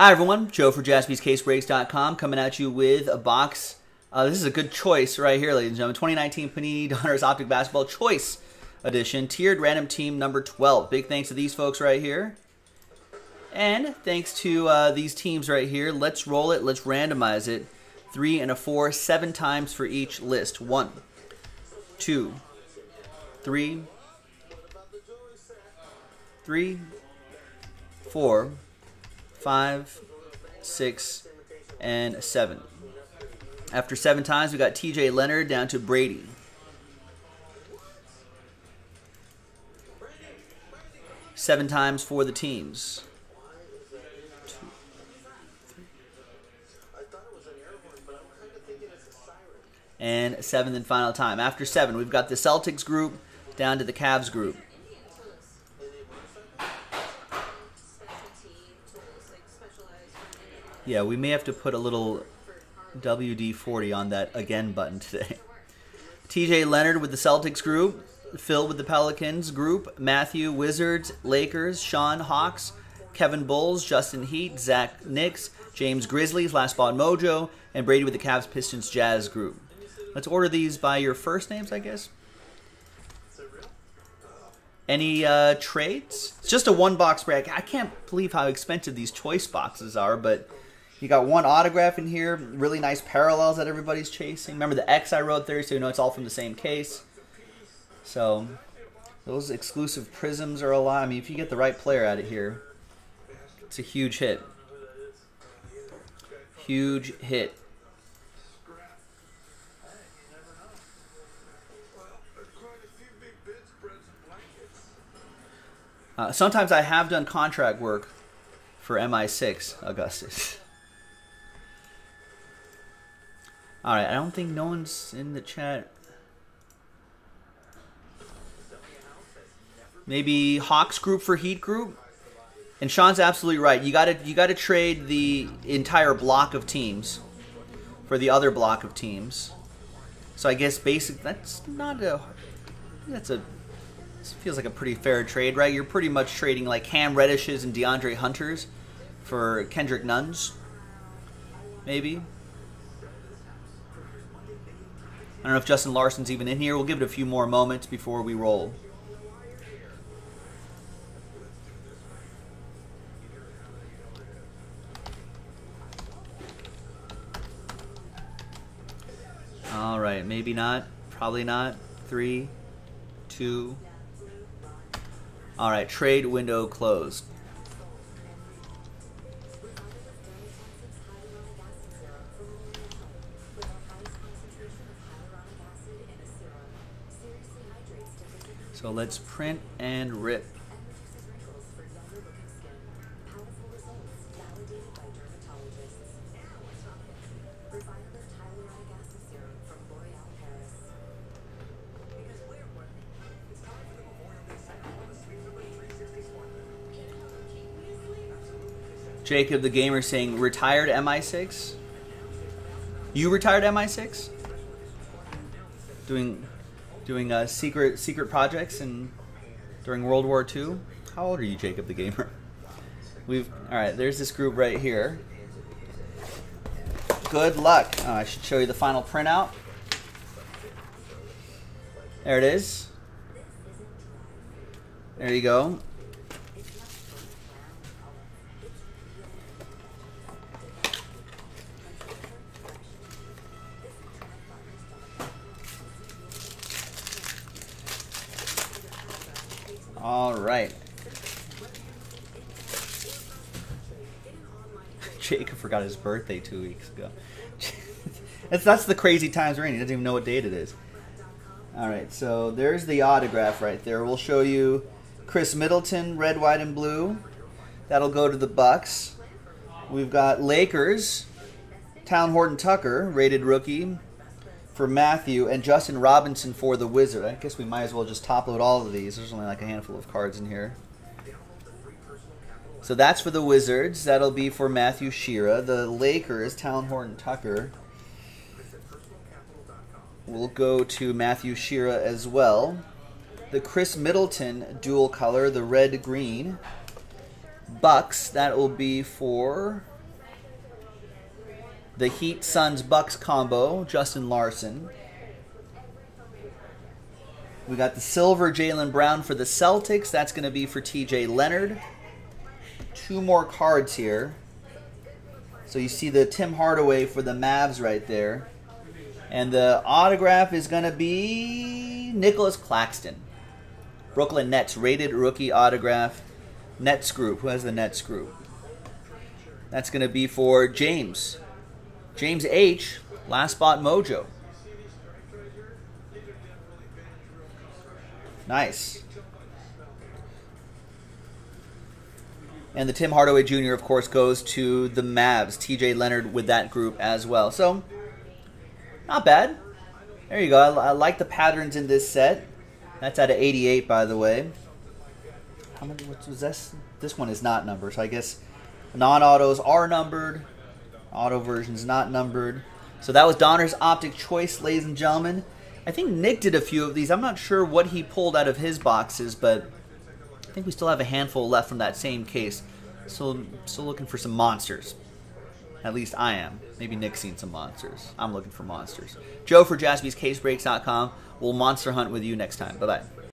Hi, everyone. Joe for jaspyscasebreaks.com coming at you with a box. Uh, this is a good choice right here, ladies and gentlemen. 2019 Panini Donruss Optic Basketball Choice Edition, tiered random team number 12. Big thanks to these folks right here. And thanks to uh, these teams right here. Let's roll it. Let's randomize it. Three and a four, seven times for each list. One, two, three, three, four, five, six, and seven. After seven times, we got TJ Leonard down to Brady. Seven times for the teams. And seventh and final time. After seven, we've got the Celtics group down to the Cavs group. Yeah, we may have to put a little WD-40 on that again button today. TJ Leonard with the Celtics group, Phil with the Pelicans group, Matthew Wizards, Lakers, Sean Hawks, Kevin Bulls, Justin Heat, Zach Knicks, James Grizzlies, Last Spot Mojo, and Brady with the Cavs Pistons Jazz group. Let's order these by your first names, I guess. Any uh, trades? It's just a one box break. I can't believe how expensive these choice boxes are, but you got one autograph in here, really nice parallels that everybody's chasing. Remember the X I wrote there, so you know it's all from the same case. So those exclusive prisms are a lot. I mean, if you get the right player out of here, it's a huge hit. Huge hit. Uh, sometimes I have done contract work for MI6 Augustus. All right, I don't think no one's in the chat. Maybe Hawks group for Heat group. And Sean's absolutely right. You got to you got to trade the entire block of teams for the other block of teams. So I guess basic that's not a that's a feels like a pretty fair trade, right? You're pretty much trading like Cam Reddishes and DeAndre Hunters for Kendrick Nunns, maybe. I don't know if Justin Larson's even in here. We'll give it a few more moments before we roll. All right, maybe not. Probably not. Three, two. All right, trade window closed. So let's print and rip. Jacob the Gamer saying, retired MI6? You retired MI6? Doing doing uh, secret secret projects and during World War II. How old are you, Jacob the Gamer? We've all right. There's this group right here. Good luck. Oh, I should show you the final printout. There it is. There you go. All right. Jacob forgot his birthday two weeks ago. that's, that's the crazy times we're in. He doesn't even know what date it is. All right, so there's the autograph right there. We'll show you Khris Middleton, red, white, and blue. That'll go to the Bucks. We've got Lakers, Talen Horton-Tucker, rated rookie for Matthew, and Justin Robinson for the Wizard. I guess we might as well just top load all of these. There's only like a handful of cards in here. So that's for the Wizards. That'll be for Matthew Shearer. The Lakers, Talen Horton-Tucker. We'll go to Matthew Shearer as well. The Khris Middleton dual color, the red green. Bucks. That will be for the Heat Suns Bucks combo, Justin Larson. We got the silver Jaylen Brown for the Celtics. That's going to be for TJ Leonard. Two more cards here. So you see the Tim Hardaway for the Mavs right there. And the autograph is going to be Nicolas Claxton. Brooklyn Nets rated rookie autograph. Nets group. Who has the Nets group? That's going to be for James. James H. Last spot mojo. Nice. And the Tim Hardaway Jr., of course, goes to the Mavs. TJ Leonard with that group as well. So, not bad. There you go. I, I like the patterns in this set. That's out of 88, by the way. How many? What was this? This one is not numbered, so I guess non-autos are numbered. Auto versions not numbered. So that was Donruss Optic Choice, ladies and gentlemen. I think Nick did a few of these. I'm not sure what he pulled out of his boxes, but I think we still have a handful left from that same case. So still looking for some monsters. At least I am. Maybe Nick's seen some monsters. I'm looking for monsters. Joe for jaspyscasebreaks.com. We'll monster hunt with you next time. Bye-bye.